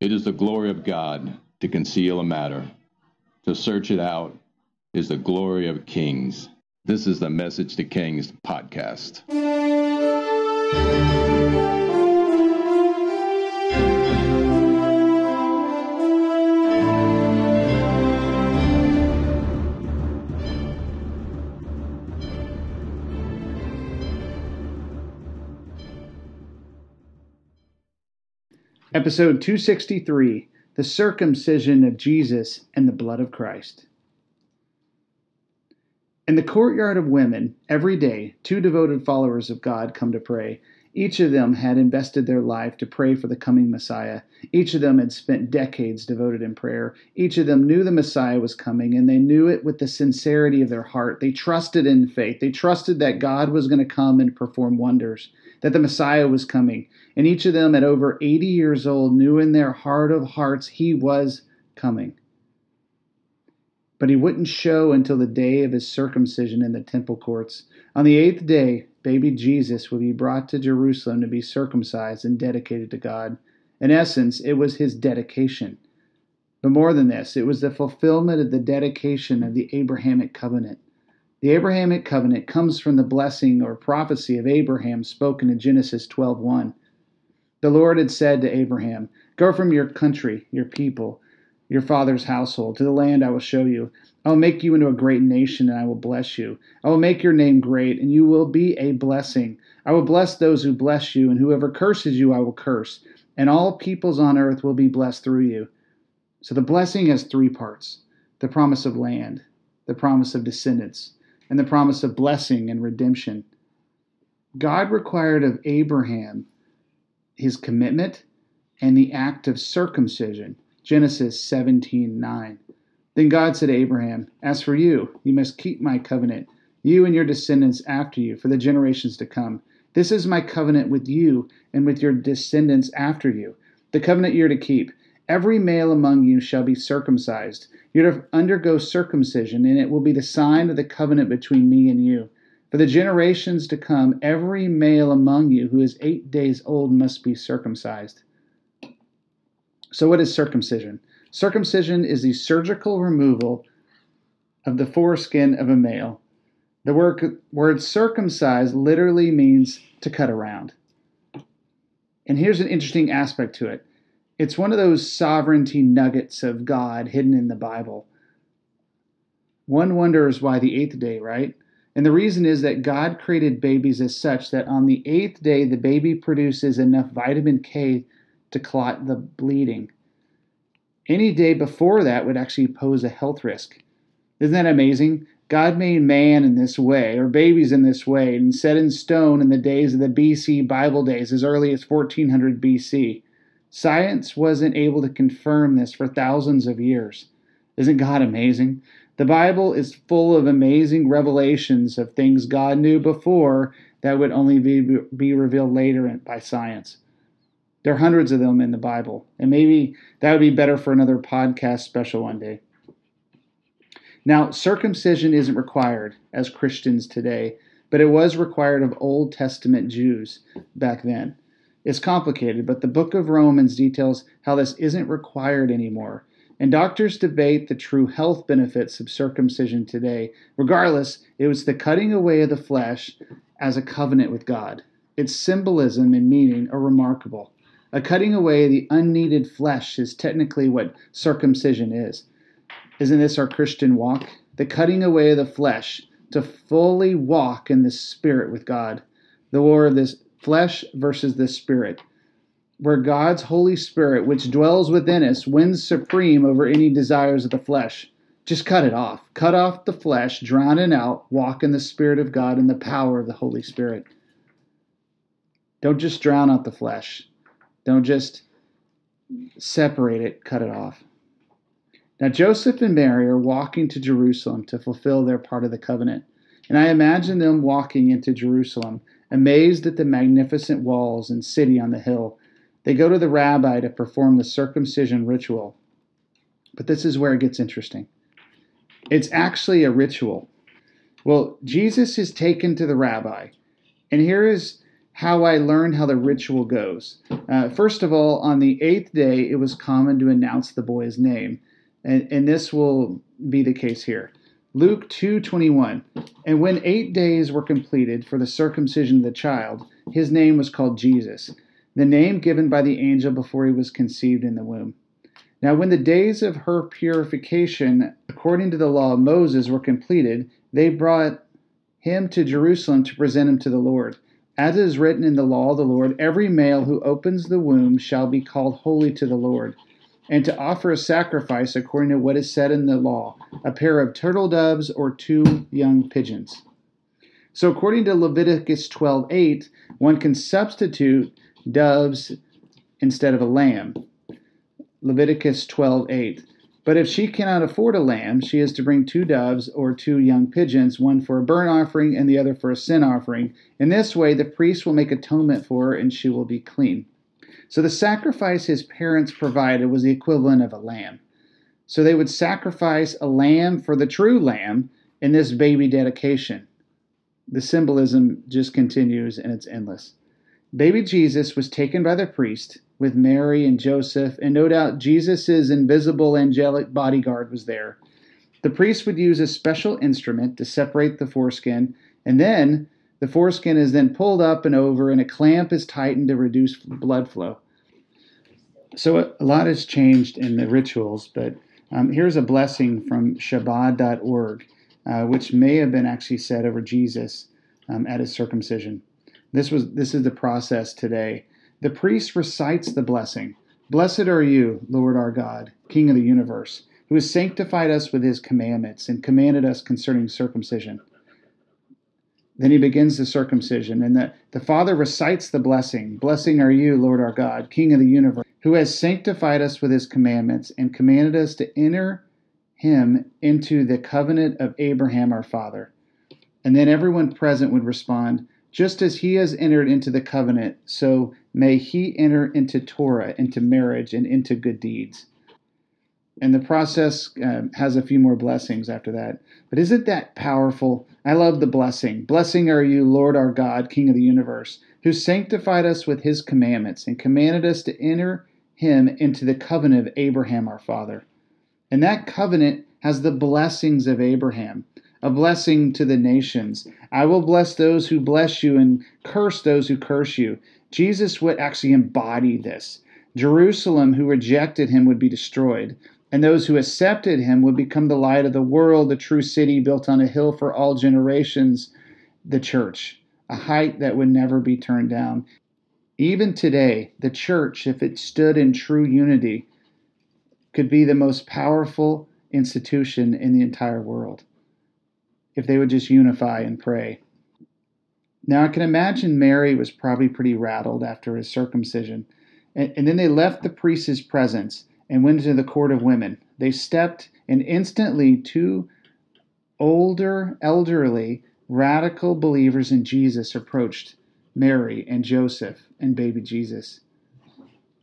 It is the glory of God to conceal a matter. To search it out is the glory of kings. This is the Message to Kings podcast. Episode 263 The Circumcision of Jesus and the Blood of Christ. In the courtyard of women, every day, two devoted followers of God come to pray. Each of them had invested their life to pray for the coming Messiah. Each of them had spent decades devoted in prayer. Each of them knew the Messiah was coming, and they knew it with the sincerity of their heart. They trusted in faith. They trusted that God was going to come and perform wonders, that the Messiah was coming. And each of them, at over 80 years old, knew in their heart of hearts he was coming. But he wouldn't show until the day of his circumcision in the temple courts. On the eighth day, baby Jesus would be brought to Jerusalem to be circumcised and dedicated to God. In essence, it was his dedication. But more than this, it was the fulfillment of the dedication of the Abrahamic covenant. The Abrahamic covenant comes from the blessing or prophecy of Abraham spoken in Genesis 12:1. The Lord had said to Abraham, Go from your country, your people, your father's household, to the land I will show you. I will make you into a great nation, and I will bless you. I will make your name great, and you will be a blessing. I will bless those who bless you, and whoever curses you, I will curse. And all peoples on earth will be blessed through you. So the blessing has three parts the promise of land, the promise of descendants, and the promise of blessing and redemption. God required of Abraham his commitment and the act of circumcision. Genesis 17:9. Then God said to Abraham, As for you, you must keep my covenant, you and your descendants after you, for the generations to come. This is my covenant with you and with your descendants after you, the covenant you're to keep. Every male among you shall be circumcised. You're to undergo circumcision, and it will be the sign of the covenant between me and you. For the generations to come, every male among you who is eight days old must be circumcised. So, what is circumcision? Circumcision is the surgical removal of the foreskin of a male. The word, word circumcised literally means to cut around. And here's an interesting aspect to it it's one of those sovereignty nuggets of God hidden in the Bible. One wonders why the eighth day, right? And the reason is that God created babies as such that on the eighth day, the baby produces enough vitamin K to clot the bleeding. Any day before that would actually pose a health risk. Isn't that amazing? God made man in this way, or babies in this way, and set in stone in the days of the BC Bible days, as early as 1400 BC. Science wasn't able to confirm this for thousands of years. Isn't God amazing? The Bible is full of amazing revelations of things God knew before that would only be, be revealed later by science. There are hundreds of them in the Bible, and maybe that would be better for another podcast special one day. Now, circumcision isn't required as Christians today, but it was required of Old Testament Jews back then. It's complicated, but the book of Romans details how this isn't required anymore and doctors debate the true health benefits of circumcision today. Regardless, it was the cutting away of the flesh as a covenant with God. Its symbolism and meaning are remarkable. A cutting away the unneeded flesh is technically what circumcision is. Isn't this our Christian walk? The cutting away of the flesh to fully walk in the spirit with God. The war of this flesh versus the spirit where God's Holy Spirit, which dwells within us, wins supreme over any desires of the flesh. Just cut it off. Cut off the flesh, drown it out, walk in the Spirit of God and the power of the Holy Spirit. Don't just drown out the flesh. Don't just separate it, cut it off. Now, Joseph and Mary are walking to Jerusalem to fulfill their part of the covenant. And I imagine them walking into Jerusalem, amazed at the magnificent walls and city on the hill they go to the rabbi to perform the circumcision ritual. But this is where it gets interesting. It's actually a ritual. Well, Jesus is taken to the rabbi, and here is how I learned how the ritual goes. Uh, first of all, on the eighth day, it was common to announce the boy's name, and, and this will be the case here. Luke 2:21 And when 8 days were completed for the circumcision of the child his name was called Jesus the name given by the angel before he was conceived in the womb Now when the days of her purification according to the law of Moses were completed they brought him to Jerusalem to present him to the Lord as it is written in the law of the Lord every male who opens the womb shall be called holy to the Lord and to offer a sacrifice according to what is said in the law a pair of turtle doves or two young pigeons. So, according to Leviticus 12:8, one can substitute doves instead of a lamb. Leviticus 12:8. But if she cannot afford a lamb, she is to bring two doves or two young pigeons, one for a burnt offering and the other for a sin offering. In this way, the priest will make atonement for her and she will be clean. So the sacrifice his parents provided was the equivalent of a lamb. So they would sacrifice a lamb for the true lamb in this baby dedication. The symbolism just continues and it's endless. Baby Jesus was taken by the priest with Mary and Joseph, and no doubt Jesus' invisible angelic bodyguard was there. The priest would use a special instrument to separate the foreskin, and then the foreskin is then pulled up and over, and a clamp is tightened to reduce blood flow. So a lot has changed in the rituals, but um, here's a blessing from Chabad.org, uh, which may have been actually said over Jesus um, at his circumcision. This was this is the process today. The priest recites the blessing. Blessed are you, Lord our God, King of the universe, who has sanctified us with his commandments and commanded us concerning circumcision then he begins the circumcision, and the, the Father recites the blessing Blessing are you, Lord our God, King of the universe, who has sanctified us with his commandments and commanded us to enter him into the covenant of Abraham our father. And then everyone present would respond, Just as he has entered into the covenant, so may he enter into Torah, into marriage, and into good deeds. And the process uh, has a few more blessings after that. But isn't that powerful? I love the blessing. Blessing are you, Lord our God, King of the universe, who sanctified us with his commandments and commanded us to enter him into the covenant of Abraham our father. And that covenant has the blessings of Abraham, a blessing to the nations. I will bless those who bless you and curse those who curse you. Jesus would actually embody this. Jerusalem, who rejected him, would be destroyed and those who accepted him would become the light of the world, the true city built on a hill for all generations, the church, a height that would never be turned down. Even today, the church, if it stood in true unity, could be the most powerful institution in the entire world if they would just unify and pray. Now, I can imagine Mary was probably pretty rattled after his circumcision. And, and then they left the priest's presence and went into the court of women. They stepped, and instantly two older, elderly, radical believers in Jesus approached Mary and Joseph and baby Jesus.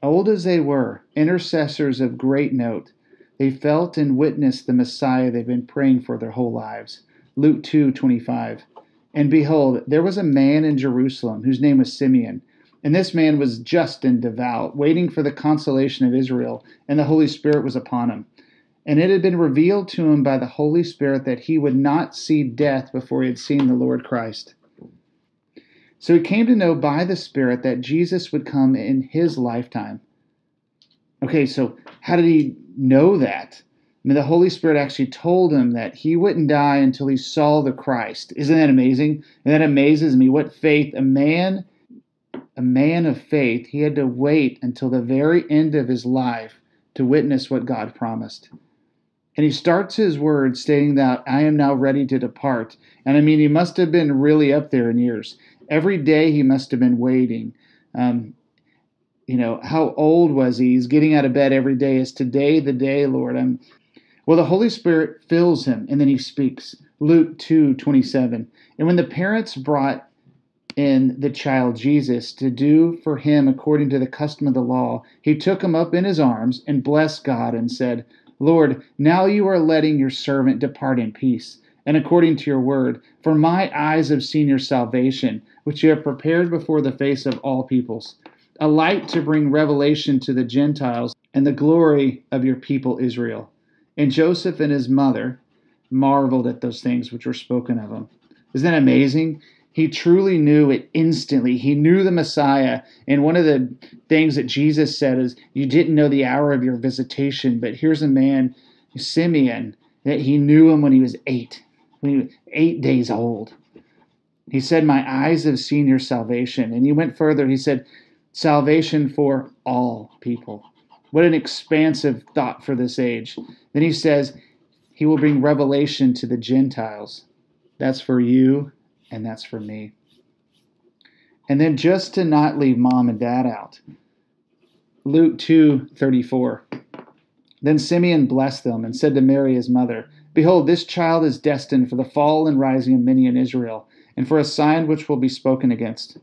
Old as they were, intercessors of great note, they felt and witnessed the Messiah they've been praying for their whole lives. Luke 2:25. And behold, there was a man in Jerusalem whose name was Simeon and this man was just and devout, waiting for the consolation of Israel, and the Holy Spirit was upon him. And it had been revealed to him by the Holy Spirit that he would not see death before he had seen the Lord Christ. So he came to know by the Spirit that Jesus would come in his lifetime. Okay, so how did he know that? I mean, the Holy Spirit actually told him that he wouldn't die until he saw the Christ. Isn't that amazing? And that amazes me. What faith a man a man of faith, he had to wait until the very end of his life to witness what God promised. And he starts his words stating that I am now ready to depart. And I mean, he must have been really up there in years. Every day he must have been waiting. Um, you know, how old was he? He's getting out of bed every day. Is today the day, Lord? I'm well, the Holy Spirit fills him, and then he speaks. Luke 2 27. And when the parents brought in the child Jesus to do for him according to the custom of the law, he took him up in his arms and blessed God and said, Lord, now you are letting your servant depart in peace, and according to your word. For my eyes have seen your salvation, which you have prepared before the face of all peoples, a light to bring revelation to the Gentiles and the glory of your people Israel. And Joseph and his mother marveled at those things which were spoken of him. Isn't that amazing? He truly knew it instantly. He knew the Messiah. And one of the things that Jesus said is, You didn't know the hour of your visitation, but here's a man, Simeon, that he knew him when he was eight, when he was eight days old. He said, My eyes have seen your salvation. And he went further. He said, Salvation for all people. What an expansive thought for this age. Then he says, He will bring revelation to the Gentiles. That's for you and that's for me. And then just to not leave mom and dad out. Luke 2:34. Then Simeon blessed them and said to Mary his mother, Behold, this child is destined for the fall and rising of many in Israel, and for a sign which will be spoken against.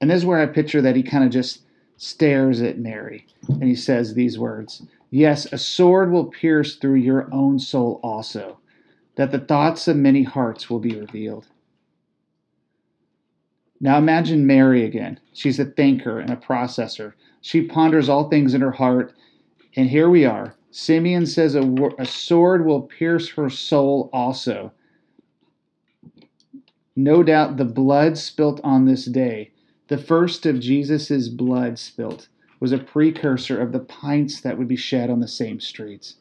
And this is where I picture that he kind of just stares at Mary and he says these words Yes, a sword will pierce through your own soul also that the thoughts of many hearts will be revealed. Now imagine Mary again. She's a thinker and a processor. She ponders all things in her heart. And here we are. Simeon says a, a sword will pierce her soul also. No doubt the blood spilt on this day, the first of Jesus' blood spilt, was a precursor of the pints that would be shed on the same streets.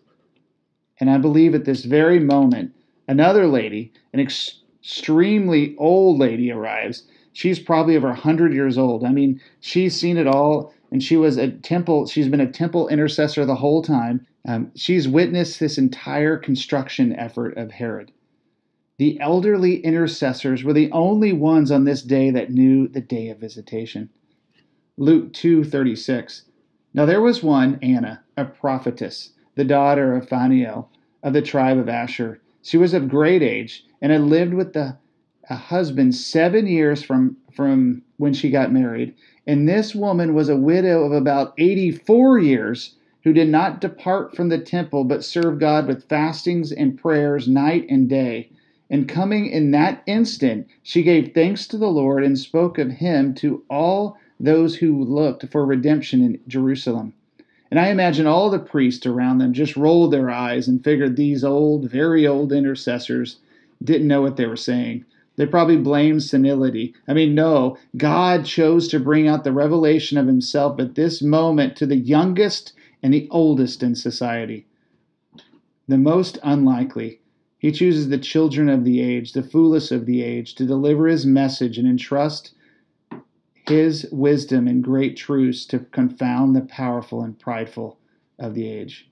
And I believe at this very moment, Another lady, an ex- extremely old lady, arrives. She's probably over 100 years old. I mean, she's seen it all, and she was a temple, she's been a temple intercessor the whole time. Um, she's witnessed this entire construction effort of Herod. The elderly intercessors were the only ones on this day that knew the day of visitation. Luke 2:36. Now there was one, Anna, a prophetess, the daughter of Phanuel of the tribe of Asher. She was of great age and had lived with the a husband seven years from, from when she got married. And this woman was a widow of about 84 years who did not depart from the temple but served God with fastings and prayers night and day. And coming in that instant, she gave thanks to the Lord and spoke of him to all those who looked for redemption in Jerusalem. And I imagine all the priests around them just rolled their eyes and figured these old, very old intercessors didn't know what they were saying. They probably blamed senility. I mean, no, God chose to bring out the revelation of himself at this moment to the youngest and the oldest in society. The most unlikely. He chooses the children of the age, the foolish of the age, to deliver his message and entrust his wisdom and great truths to confound the powerful and prideful of the age.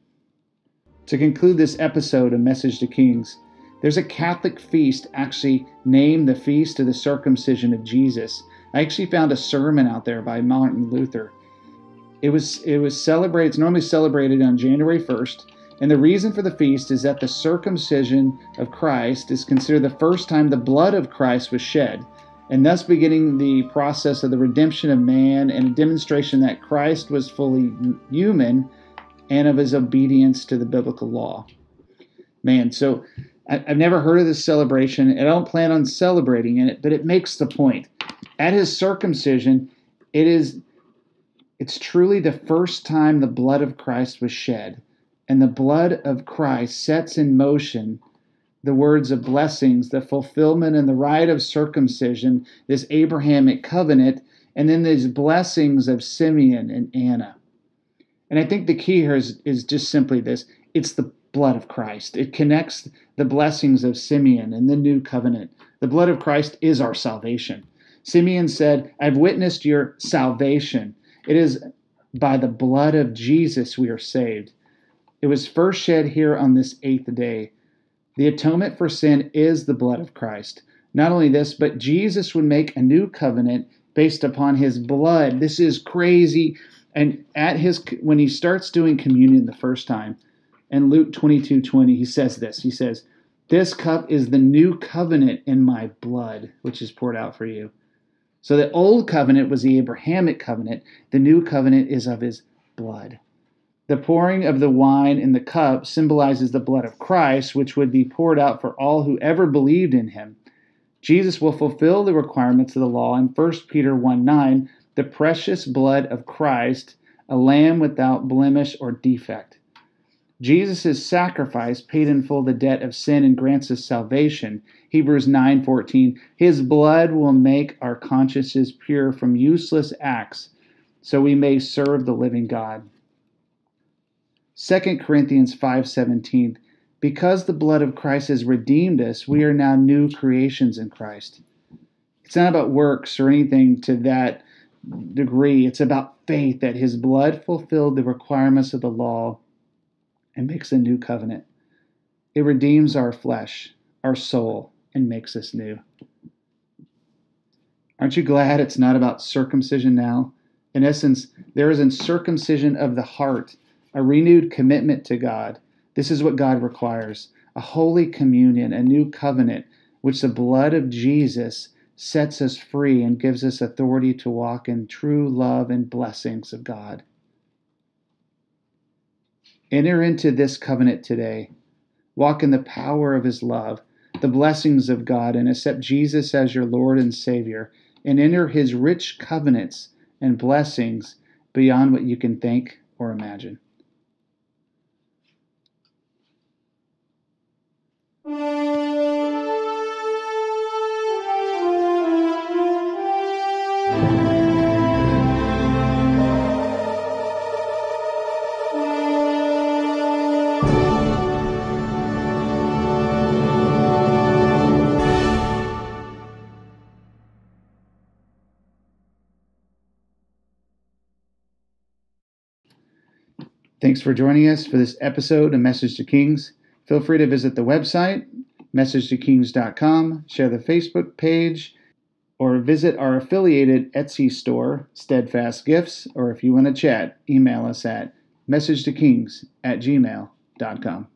To conclude this episode of Message to Kings, there's a Catholic feast actually named the Feast of the Circumcision of Jesus. I actually found a sermon out there by Martin Luther. It was it was celebrated. It's normally celebrated on January 1st, and the reason for the feast is that the circumcision of Christ is considered the first time the blood of Christ was shed and thus beginning the process of the redemption of man and a demonstration that Christ was fully human and of his obedience to the biblical law. Man, so I've never heard of this celebration, and I don't plan on celebrating in it, but it makes the point. At his circumcision, it is it's truly the first time the blood of Christ was shed, and the blood of Christ sets in motion the words of blessings, the fulfillment and the rite of circumcision, this Abrahamic covenant, and then these blessings of Simeon and Anna. And I think the key here is, is just simply this it's the blood of Christ. It connects the blessings of Simeon and the new covenant. The blood of Christ is our salvation. Simeon said, I've witnessed your salvation. It is by the blood of Jesus we are saved. It was first shed here on this eighth day. The atonement for sin is the blood of Christ. Not only this, but Jesus would make a new covenant based upon his blood. This is crazy. And at his when he starts doing communion the first time, in Luke 22 20, he says this. He says, This cup is the new covenant in my blood, which is poured out for you. So the old covenant was the Abrahamic covenant, the new covenant is of his blood. The pouring of the wine in the cup symbolizes the blood of Christ, which would be poured out for all who ever believed in him. Jesus will fulfill the requirements of the law in 1 Peter 1 9, the precious blood of Christ, a lamb without blemish or defect. Jesus' sacrifice paid in full the debt of sin and grants us salvation. Hebrews 9:14 His blood will make our consciences pure from useless acts so we may serve the living God. 2 Corinthians 5:17 Because the blood of Christ has redeemed us, we are now new creations in Christ. It's not about works or anything to that degree. It's about faith that his blood fulfilled the requirements of the law and makes a new covenant. It redeems our flesh, our soul, and makes us new. Aren't you glad it's not about circumcision now? In essence, there is a circumcision of the heart a renewed commitment to God. This is what God requires a holy communion, a new covenant, which the blood of Jesus sets us free and gives us authority to walk in true love and blessings of God. Enter into this covenant today. Walk in the power of His love, the blessings of God, and accept Jesus as your Lord and Savior, and enter His rich covenants and blessings beyond what you can think or imagine. Thanks for joining us for this episode of Message to Kings. Feel free to visit the website, messagetokings.com, share the Facebook page, or visit our affiliated Etsy store, Steadfast Gifts, or if you want to chat, email us at messagetokings at gmail.com.